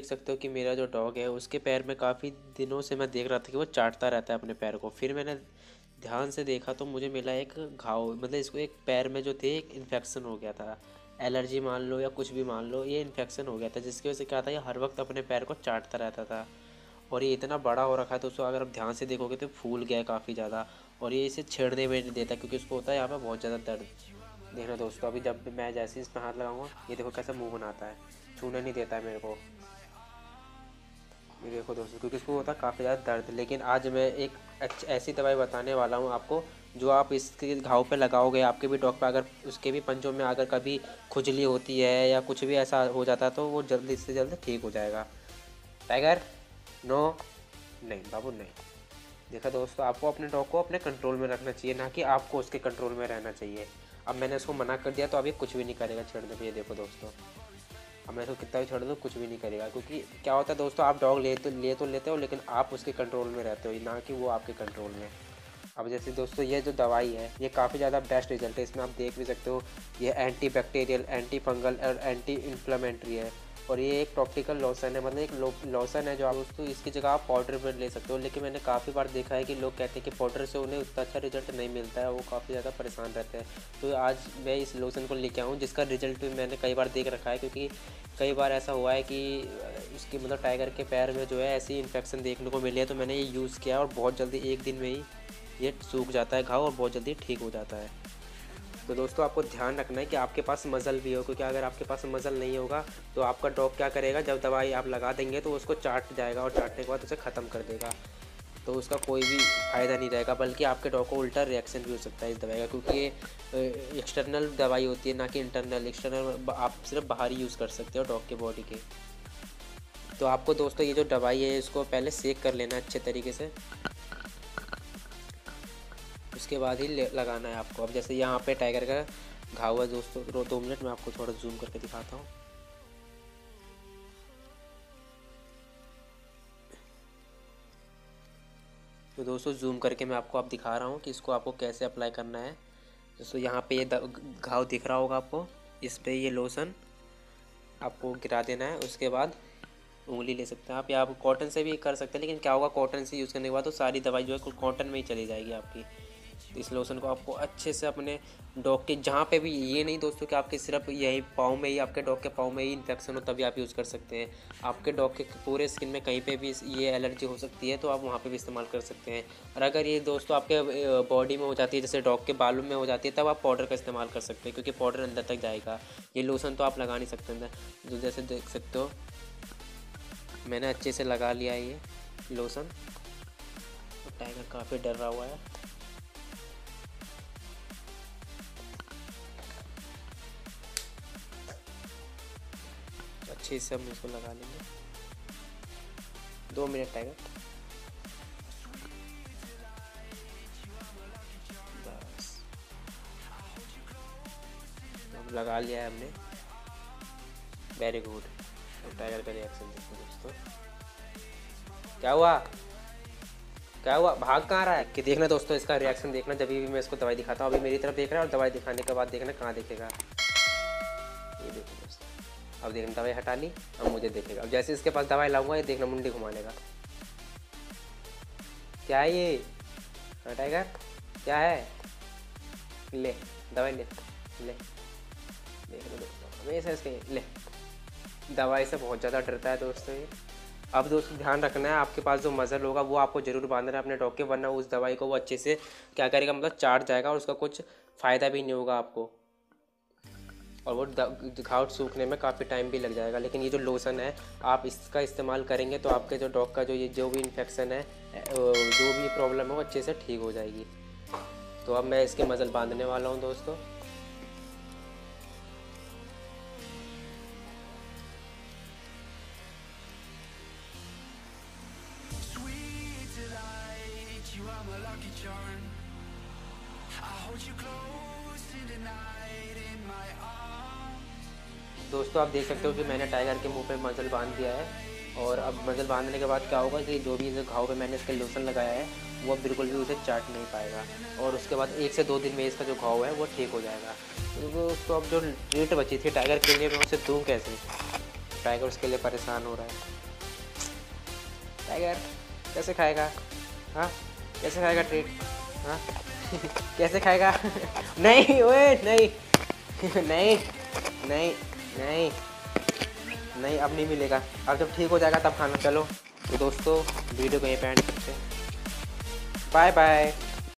देख सकते हो कि मेरा जो डॉग है, उसके पैर में काफ़ी दिनों से मैं देख रहा था कि वो चाटता रहता है अपने पैर को। फिर मैंने ध्यान से देखा तो मुझे मिला एक घाव मतलब इसको एक पैर में जो थे, एक इन्फेक्शन हो गया था। एलर्जी मान लो या कुछ भी मान लो, ये इन्फेक्शन हो गया था, जिसकी वजह से क्या था, ये हर वक्त अपने पैर को चाटता रहता था। और ये इतना बड़ा हो रखा है तो उसको अगर आप ध्यान से देखोगे तो फूल गया काफ़ी ज़्यादा। और ये इसे छेड़ने में नहीं देता, क्योंकि उसको होता है यहाँ पर बहुत ज़्यादा दर्द। देखना दोस्तों, अभी जब मैं जैसे इस पर हाथ लगाऊँगा, ये देखो कैसा मुँह बनाता है। छूने नहीं देता है मेरे को। देखो दोस्तों क्योंकि इसको होता है काफ़ी ज़्यादा दर्द। लेकिन आज मैं एक ऐसी दवाई बताने वाला हूँ आपको, जो आप इसके घाव पे लगाओगे, आपके भी डॉक्टर अगर उसके भी पंचों में अगर कभी खुजली होती है या कुछ भी ऐसा हो जाता है तो वो जल्दी से जल्दी ठीक हो जाएगा। टाइगर, नो, नहीं, बाबू, नहीं। देखा दोस्तों, आपको अपने डॉग को अपने कंट्रोल में रखना चाहिए, ना कि आपको उसके कंट्रोल में रहना चाहिए। अब मैंने उसको मना कर दिया तो अभी कुछ भी नहीं करेगा, छेड़ने पे, ये देखो दोस्तों। अब मैं इसको कितना भी छोड़ दूँ, कुछ भी नहीं करेगा। क्योंकि क्या होता है दोस्तों, आप डॉग ले तो ले तो लेते हो, लेकिन आप उसके कंट्रोल में रहते हो ना कि वो आपके कंट्रोल में। अब जैसे दोस्तों, ये जो दवाई है, ये काफ़ी ज़्यादा बेस्ट रिज़ल्ट है। इसमें आप देख भी सकते हो, ये एंटी बैक्टीरियल एंटी फंगल और एंटी इन्फ्लामेंट्री है। और ये एक टॉक्टिकल लॉसन है मतलब एक लॉसन है जो आप दोस्तों इसकी जगह आप पाउडर पर ले सकते हो, लेकिन मैंने काफ़ी बार देखा है कि लोग कहते हैं कि पाउडर से उन्हें उतना अच्छा रिज़ल्ट नहीं मिलता है, वो काफ़ी ज़्यादा परेशान रहते हैं। तो आज मैं इस लोशन को लेके आऊँ, जिसका रिज़ल्ट भी मैंने कई बार देख रखा है, क्योंकि कई बार ऐसा हुआ है कि उसकी मतलब टाइगर के पैर में जो है ऐसी इन्फेक्शन देखने को मिली है तो मैंने ये यूज़ किया और बहुत जल्दी एक दिन में ही ये सूख जाता है घाव और बहुत जल्दी ठीक हो जाता है। तो दोस्तों आपको ध्यान रखना है कि आपके पास मज़ल भी हो, क्योंकि अगर आपके पास मज़ल नहीं होगा तो आपका डॉग क्या करेगा? जब दवाई आप लगा देंगे तो उसको चाट जाएगा और चाटने के बाद उसे ख़त्म कर देगा। तो उसका कोई भी फ़ायदा नहीं रहेगा, बल्कि आपके डॉग को उल्टा रिएक्शन भी हो सकता है इस दवाई का, क्योंकि ये एक्सटर्नल दवाई होती है, ना कि इंटरनल एक्सटर्नल आप सिर्फ़ बाहर ही यूज़ कर सकते हो डॉग के बॉडी के। तो आपको दोस्तों ये जो दवाई है, इसको पहले सेक कर लेना अच्छे तरीके से। उसके बाद ही लगाना है आपको। अब जैसे यहाँ पे टाइगर का घाव है दोस्तों दो मिनट में आपको थोड़ा जूम करके दिखाता हूँ। तो दोस्तों जूम करके मैं आपको आप दिखा रहा हूँ कि इसको आपको कैसे अप्लाई करना है। दोस्तों, यहाँ पे ये घाव दिख रहा होगा आपको। इस पर ये लोशन आपको गिरा देना है। उसके बाद उंगली ले सकते हैं आप। या आप कॉटन से भी कर सकते हैं, लेकिन क्या होगा कॉटन से यूज़ करने के बाद तो सारी दवाई जो है कॉटन में ही चली जाएगी आपकी। इस लोशन को आपको अच्छे से अपने डॉग के, जहाँ पे भी, ये नहीं दोस्तों कि आपके सिर्फ़ यही पाँव में ही, आपके डॉग के पाँव में ही इन्फेक्शन हो, तभी आप यूज़ कर सकते हैं। आपके डॉग के पूरे स्किन में कहीं पे भी ये एलर्जी हो सकती है तो आप वहाँ पे भी इस्तेमाल कर सकते हैं। और अगर ये दोस्तों आपके बॉडी में हो जाती है, जैसे डॉग के बालों में हो जाती है, तब आप पाउडर का इस्तेमाल कर सकते हैं, क्योंकि पाउडर अंदर तक जाएगा। ये लोशन तो आप लगा नहीं सकते अंदर। जो जैसे देख सकते हो, मैंने अच्छे से लगा लिया ये लोशन टाइगर काफ़ी डर रहा हुआ है। अच्छे से हम इसको लगा लेंगे। दो मिनट टाइगर अब लगा लिया है हमने। वेरी गुड टाइगर का रिएक्शन देखो दोस्तों। क्या हुआ? क्या हुआ? भाग कहाँ रहा है? कि देखना दोस्तों, इसका रिएक्शन देखना। जब भी मैं इसको दवाई दिखाता हूँ, अभी मेरी तरफ़ देख रहा है और दवाई दिखाने के बाद देखना कहाँ देखेगा। ये देखो दोस्तों। अब देखना दवाई हटा ली, अब मुझे देखेगा। अब जैसे इसके पास दवाई लाऊँगा, ये देखना मुंडी घुमा लेगा क्या है ये? हाँ टाइगर क्या है? ले, दवाई ले ले। हमेशा इसके ले। दवाई से बहुत ज़्यादा डरता है दोस्तों ये। अब दोस्तों, ध्यान रखना है, आपके पास जो मज़ल होगा, वो आपको ज़रूर बांधना है अपने के, वरना उस दवाई को वो अच्छे से क्या करेगा मतलब चाट जाएगा और उसका कुछ फ़ायदा भी नहीं होगा आपको। और वो घाव सूखने में काफ़ी टाइम भी लग जाएगा। लेकिन ये जो लोशन है, आप इसका इस्तेमाल करेंगे तो आपके जो डॉग का जो ये, जो भी इन्फेक्शन है जो भी प्रॉब्लम है वो अच्छे से ठीक हो जाएगी। तो अब मैं इसके मज़ल बांधने वाला हूँ दोस्तों। I hold you close in the night in my दोस्तों, आप देख सकते हो कि मैंने टाइगर के मुँह पे मज़ल बाँध दिया है। और अब मज़ल बांधने के बाद क्या होगा कि जो भी घाव पे मैंने इसका लोशन लगाया है, वो बिल्कुल भी उसे चाट नहीं पाएगा। और उसके बाद एक से दो दिन में इसका जो घाव है, वो ठीक हो जाएगा। तो दोस्तों, अब जो ट्रीट बची थी टाइगर के लिए, मैं उसे दूँ कैसे? टाइगर उसके लिए परेशान हो रहा है। टाइगर, कैसे खाएगा? हाँ? कैसे खाएगा ट्रीट हाँ? कैसे खाएगा? नहीं, ओए, नहीं। नहीं नहीं। नहीं। नहीं, अब नहीं मिलेगा। अब जब ठीक हो जाएगा, तब खाना। चलो तो दोस्तों, वीडियो को यहीं पे एंड करते बाय बाय